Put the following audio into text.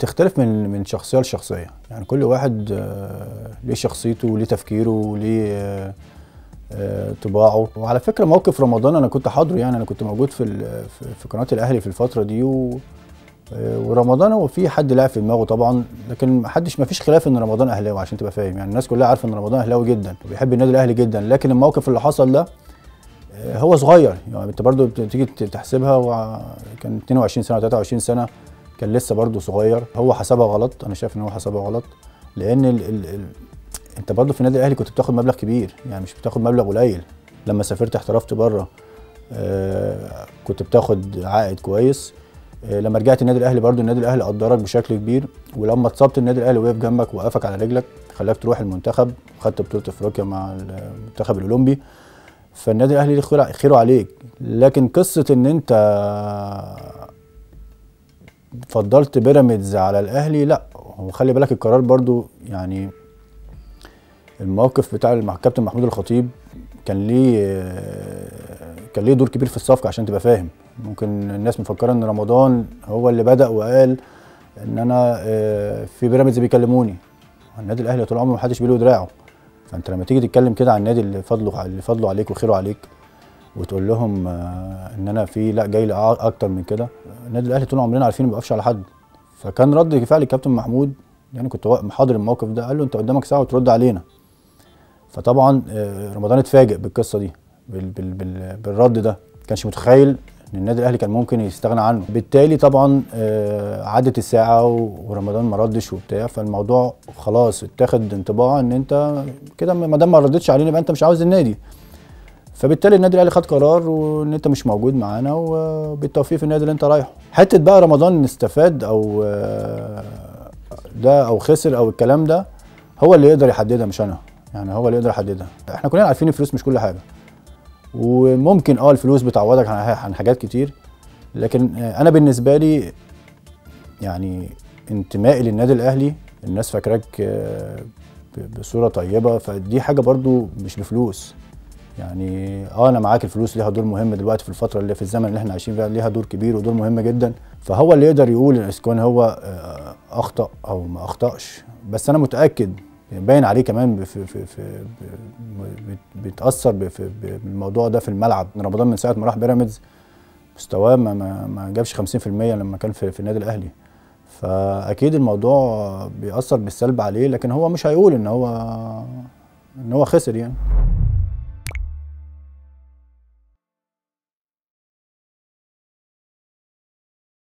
بتختلف من من شخصية لشخصية. يعني كل واحد آه، ليه شخصيته وليه تفكيره وليه آه، آه، طباعه. وعلى فكرة موقف رمضان أنا كنت حاضره يعني أنا كنت موجود في في- قناة الأهلي في الفترة دي و ورمضان هو في حد لعب في دماغه طبعا لكن ما حدش ما فيش خلاف إن رمضان أهلاوي عشان تبقى فاهم. يعني الناس كلها عارفة إن رمضان أهلاوي جدا وبيحب النادي الأهلي جدا لكن الموقف اللي حصل ده هو صغير. يعني أنت برضو بتيجي تحسبها كان 22 سنة 23 سنة. كان لسه برضو صغير. هو حسبها غلط أنا شايف إن هو حسبها غلط لأن ال ال ال أنت برضو في النادي الأهلي كنت بتاخد مبلغ كبير يعني مش بتاخد مبلغ قليل. لما سافرت احترفت بره آه كنت بتاخد عائد كويس. آه لما رجعت النادي الأهلي برضو النادي الأهلي قدرك بشكل كبير ولما اتصبت النادي الأهلي وقف جنبك وقفك على رجلك خلاك تروح المنتخب خدت بطولة إفريقيا مع المنتخب الأولمبي. فالنادي الأهلي خيره عليك. لكن قصة إن أنت فضلت بيراميدز على الأهلي لا هو خلي بالك القرار برضو يعني الموقف بتاع مع كابتن محمود الخطيب كان ليه كان ليه دور كبير في الصفقة عشان تبقى فاهم. ممكن الناس مفكرة إن رمضان هو اللي بدأ وقال إن أنا آه، في بيراميدز بيكلموني. النادي الأهلي طول عمره ما حدش بيله دراعه. فأنت لما تيجي تتكلم كده عن النادي اللي فضله اللي فضله عليك وخيره عليك وتقول لهم آه، إن أنا في لأ جاي لي أكتر من كده. النادي الأهلي طول عمرنا عارفين ما بيقفش على حد. فكان رد فعل الكابتن محمود يعني كنت حاضر الموقف ده قال له أنت قدامك ساعة وترد علينا. فطبعا آه، رمضان اتفاجئ بالقصة دي بال بال بال بالرد ده. ما كانش متخيل إن النادي الأهلي كان ممكن يستغنى عنه. بالتالي طبعا آه، عدت الساعة ورمضان ما ردش وبتاع. فالموضوع خلاص اتاخد انطباع إن أنت كده ما دام ما ردتش علينا يبقى أنت مش عاوز النادي. فبالتالي النادي الأهلي خد قرار وإن أنت مش موجود معانا وبالتوفيق في النادي اللي أنت رايحه. حتة بقى رمضان استفاد أو ده أو خسر أو الكلام ده هو اللي يقدر يحددها مش أنا. يعني هو اللي يقدر يحددها. إحنا كلنا عارفين الفلوس مش كل حاجة. وممكن آه الفلوس بتعوضك عن حاجات كتير لكن آه، أنا بالنسبة لي يعني انتمائي للنادي الأهلي الناس فاكراك آه، بصورة طيبة فدي حاجة برضو مش بفلوس. يعني آه أنا معاك الفلوس ليها دور مهم دلوقتي في الفترة اللي في الزمن اللي إحنا عايشين فيها ليها دور كبير ودور مهم جدا. فهو اللي يقدر يقول اذا كان هو آه، أخطأ أو ما أخطأش. بس أنا متأكد باين عليه كمان في في في بيتأثر بالموضوع ده في الملعب. رمضان من ساعة ما راح بيراميدز مستواه ما, ما, ما جابش 50% لما كان في, في النادي الأهلي. فأكيد الموضوع بيأثر بالسلب عليه لكن هو مش هيقول إن هو إن هو خسر يعني.